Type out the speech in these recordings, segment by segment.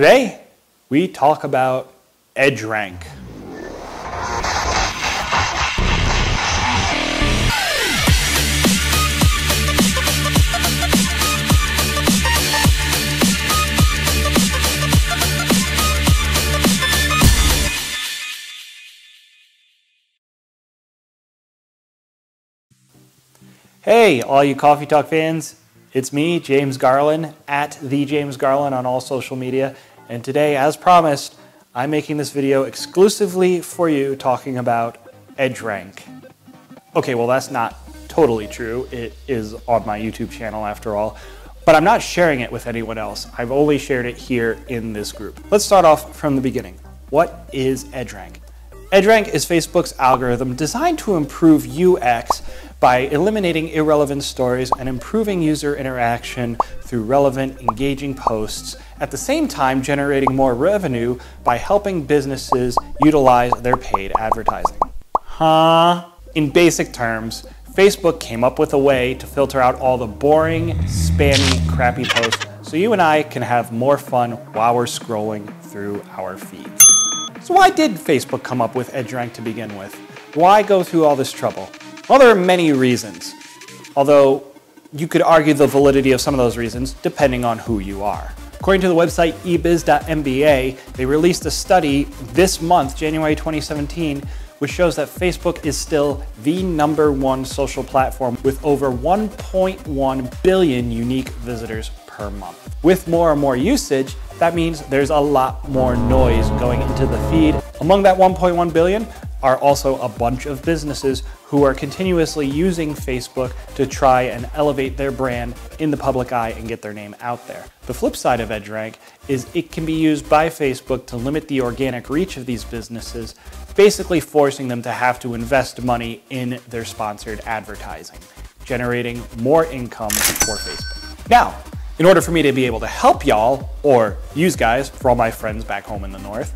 Today, we talk about EdgeRank. Hey, all you Coffee Talk fans, it's me, James Garlin, at the James Garlin on all social media. And today, as promised, I'm making this video exclusively for you talking about EdgeRank. Okay, well, that's not totally true. It is on my YouTube channel after all, but I'm not sharing it with anyone else. I've only shared it here in this group. Let's start off from the beginning. What is EdgeRank? EdgeRank is Facebook's algorithm designed to improve UX by eliminating irrelevant stories and improving user interaction through relevant, engaging posts, at the same time generating more revenue by helping businesses utilize their paid advertising. Huh? In basic terms, Facebook came up with a way to filter out all the boring, spammy, crappy posts so you and I can have more fun while we're scrolling through our feeds. So why did Facebook come up with EdgeRank to begin with? Why go through all this trouble? Well, there are many reasons, although you could argue the validity of some of those reasons depending on who you are. According to the website ebiz.mba, they released a study this month, January 2017, which shows that Facebook is still the number one social platform with over 1.1 billion unique visitors per month. With more and more usage, that means there's a lot more noise going into the feed. Among that 1.1 billion, are also a bunch of businesses who are continuously using Facebook to try and elevate their brand in the public eye and get their name out there. The flip side of EdgeRank is it can be used by Facebook to limit the organic reach of these businesses, basically forcing them to have to invest money in their sponsored advertising, generating more income for Facebook. Now, in order for me to be able to help y'all, or use guys, for all my friends back home in the north,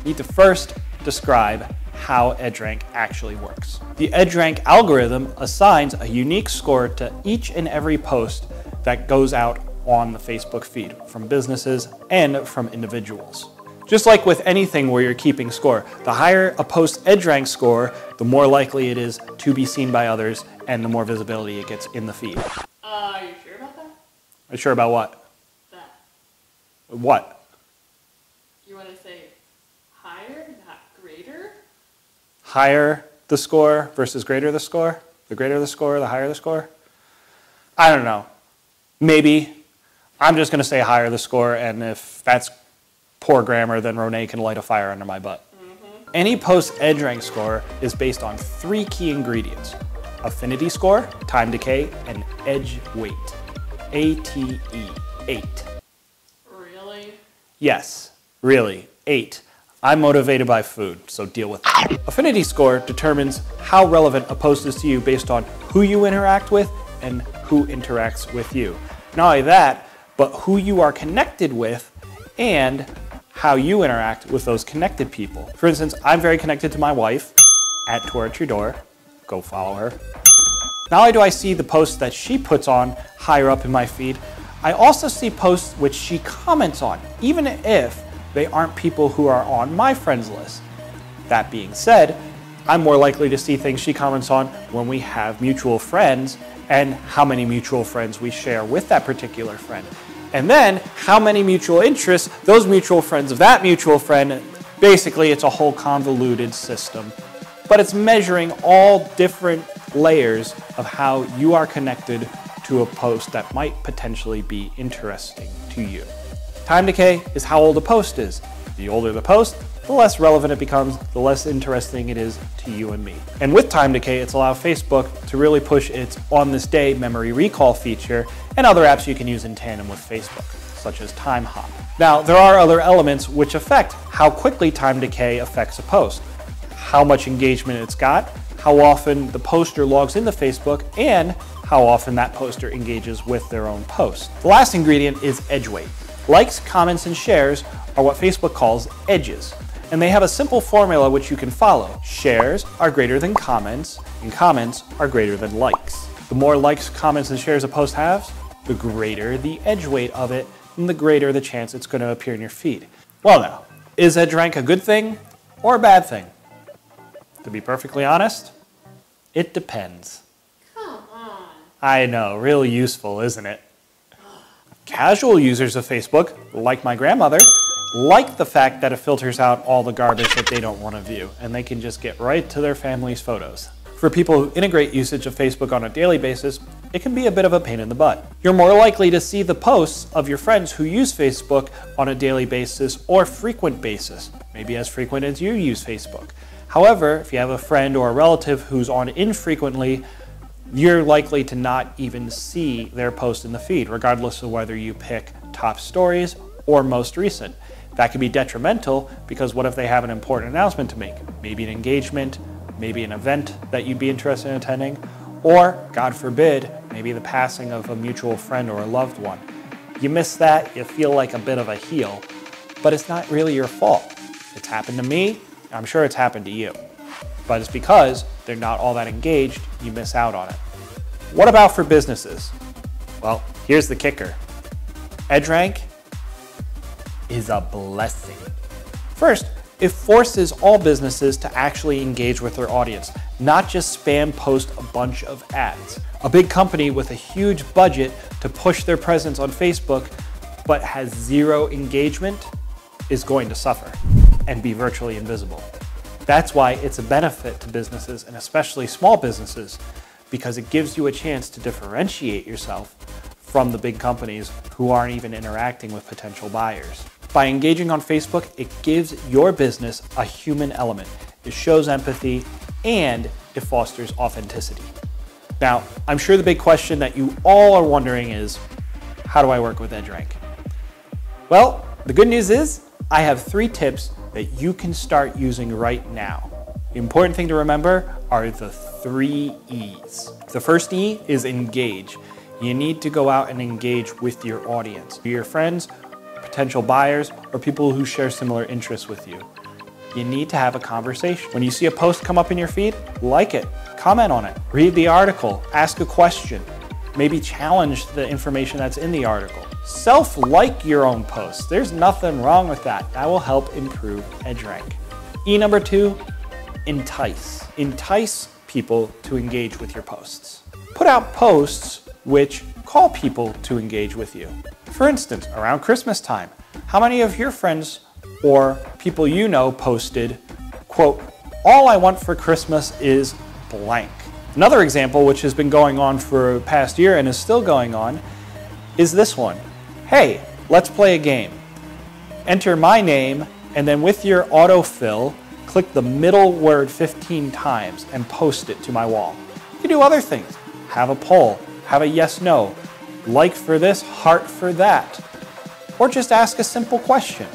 I need to first describe how EdgeRank actually works. The EdgeRank algorithm assigns a unique score to each and every post that goes out on the Facebook feed from businesses and from individuals. Just like with anything where you're keeping score, the higher a post EdgeRank score, the more likely it is to be seen by others and the more visibility it gets in the feed. Uh, are you sure about that? Are you sure about what? That. What? You want to say higher not greater? Higher the score versus greater the score? The greater the score, the higher the score? I don't know. Maybe. I'm just going to say higher the score, and if that's poor grammar, then Ronei can light a fire under my butt. Mm-hmm. Any post edge rank score is based on three key ingredients affinity score, time decay, and edge weight. ATE, eight. Really? Yes, really, eight. I'm motivated by food, so deal with it. Affinity score determines how relevant a post is to you based on who you interact with and who interacts with you. Not only that, but who you are connected with and how you interact with those connected people. For instance, I'm very connected to my wife at Tora Tudor. Go follow her. Not only do I see the posts that she puts on higher up in my feed, I also see posts which she comments on, even if they aren't people who are on my friends list. That being said, I'm more likely to see things she comments on when we have mutual friends and how many mutual friends we share with that particular friend. And then how many mutual interests those mutual friends of that mutual friend. Basically, it's a whole convoluted system. But it's measuring all different layers of how you are connected to a post that might potentially be interesting to you. Time decay is how old a post is. The older the post, the less relevant it becomes, the less interesting it is to you and me. And with time decay, it's allowed Facebook to really push its on this day memory recall feature and other apps you can use in tandem with Facebook, such as Timehop. Now, there are other elements which affect how quickly time decay affects a post, how much engagement it's got, how often the poster logs into Facebook, and how often that poster engages with their own post. The last ingredient is edge weight. Likes, comments, and shares are what Facebook calls edges, and they have a simple formula which you can follow. Shares are greater than comments, and comments are greater than likes. The more likes, comments, and shares a post has, the greater the edge weight of it and the greater the chance it's going to appear in your feed. Well, now, is EdgeRank a good thing or a bad thing? To be perfectly honest, it depends. Come on. I know, real useful, isn't it? Casual users of Facebook, like my grandmother, like the fact that it filters out all the garbage that they don't want to view, and they can just get right to their family's photos. For people who integrate usage of Facebook on a daily basis, it can be a bit of a pain in the butt. You're more likely to see the posts of your friends who use Facebook on a daily basis or frequent basis, maybe as frequent as you use Facebook. However, if you have a friend or a relative who's on infrequently, you're likely to not even see their post in the feed, regardless of whether you pick top stories or most recent. That could be detrimental because what if they have an important announcement to make? Maybe an engagement, maybe an event that you'd be interested in attending, or, God forbid, maybe the passing of a mutual friend or a loved one. You miss that, you feel like a bit of a heel, but it's not really your fault. It's happened to me, I'm sure it's happened to you. But it's because they're not all that engaged, you miss out on it. What about for businesses? Well, here's the kicker. EdgeRank is a blessing. First, it forces all businesses to actually engage with their audience, not just spam post a bunch of ads. A big company with a huge budget to push their presence on Facebook but has zero engagement is going to suffer and be virtually invisible. That's why it's a benefit to businesses and especially small businesses because it gives you a chance to differentiate yourself from the big companies who aren't even interacting with potential buyers. By engaging on Facebook, it gives your business a human element. It shows empathy and it fosters authenticity. Now, I'm sure the big question that you all are wondering is, how do I work with EdgeRank? Well, the good news is I have three tips that you can start using right now. The important thing to remember are the three E's. The first E is engage. You need to go out and engage with your audience, be your friends, potential buyers, or people who share similar interests with you. You need to have a conversation. When you see a post come up in your feed, like it, comment on it, read the article, ask a question, maybe challenge the information that's in the article. Self like your own posts. There's nothing wrong with that. That will help improve EdgeRank. E number two, entice. Entice people to engage with your posts. Put out posts which call people to engage with you. For instance, around Christmas time, how many of your friends or people you know posted, quote, all I want for Christmas is blank. Another example, which has been going on for past year and is still going on, is this one. Hey, let's play a game. Enter my name, and then with your autofill, click the middle word 15 times and post it to my wall. You can do other things. Have a poll, have a yes no, like for this, heart for that, or just ask a simple question.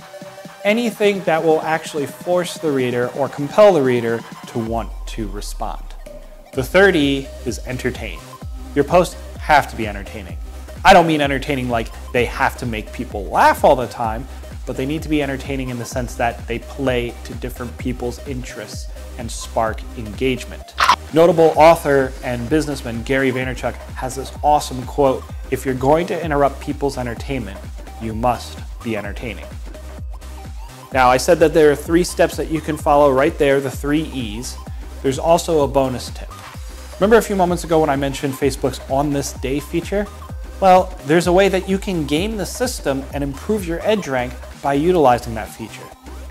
Anything that will actually force the reader or compel the reader to want to respond. The third E is entertain. Your posts have to be entertaining. I don't mean entertaining like they have to make people laugh all the time, but they need to be entertaining in the sense that they play to different people's interests and spark engagement. Notable author and businessman Gary Vaynerchuk has this awesome quote If you're going to interrupt people's entertainment, you must be entertaining. Now, I said that there are three steps that you can follow right there, the three E's. There's also a bonus tip. Remember a few moments ago when I mentioned Facebook's On This Day feature? Well, there's a way that you can game the system and improve your edge rank by utilizing that feature.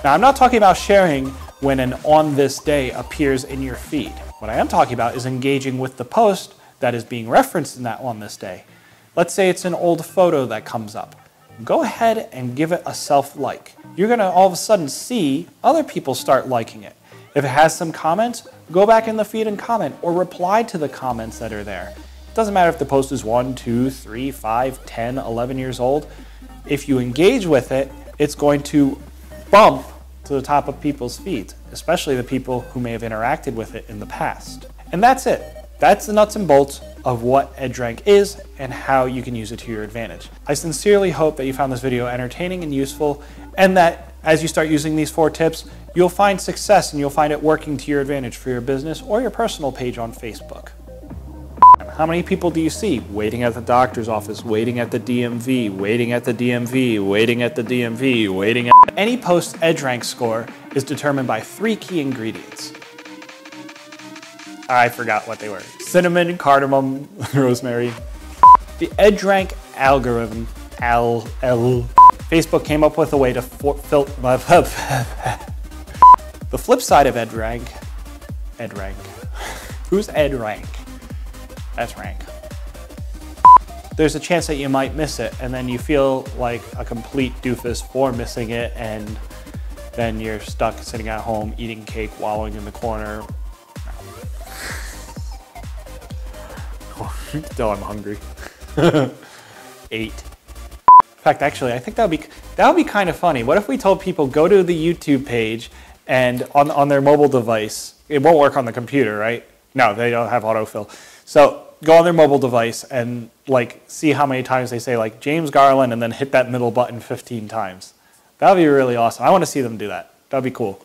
Now, I'm not talking about sharing when an On This Day appears in your feed. What I am talking about is engaging with the post that is being referenced in that On This Day. Let's say it's an old photo that comes up. Go ahead and give it a self-like. You're gonna all of a sudden see other people start liking it. If it has some comments, go back in the feed and comment or reply to the comments that are there. Doesn't matter if the post is 1, 2, 3, 5, 10, 11 years old. If you engage with it, it's going to bump to the top of people's feeds, especially the people who may have interacted with it in the past. And that's it. That's the nuts and bolts of what EdgeRank is and how you can use it to your advantage. I sincerely hope that you found this video entertaining and useful and that as you start using these four tips, you'll find success and you'll find it working to your advantage for your business or your personal page on Facebook. How many people do you see waiting at the doctor's office, waiting at the DMV, waiting at the DMV, waiting at the DMV, waiting at... Any post EdgeRank score is determined by three key ingredients. I forgot what they were. Cinnamon, cardamom, rosemary. The EdgeRank algorithm, Al, L, Facebook came up with a way to filter. the flip side of EdRank, EdRank. Who's EdRank? That's rank. There's a chance that you might miss it, and then you feel like a complete doofus for missing it, and then you're stuck sitting at home eating cake, wallowing in the corner. Still, I'm hungry. Eight. In fact, actually, I think that would be that would be kind of funny. What if we told people go to the YouTube page and on on their mobile device, it won't work on the computer, right? No, they don't have autofill. So go on their mobile device and like see how many times they say like James Garlin and then hit that middle button 15 times. That would be really awesome. I want to see them do that. That would be cool.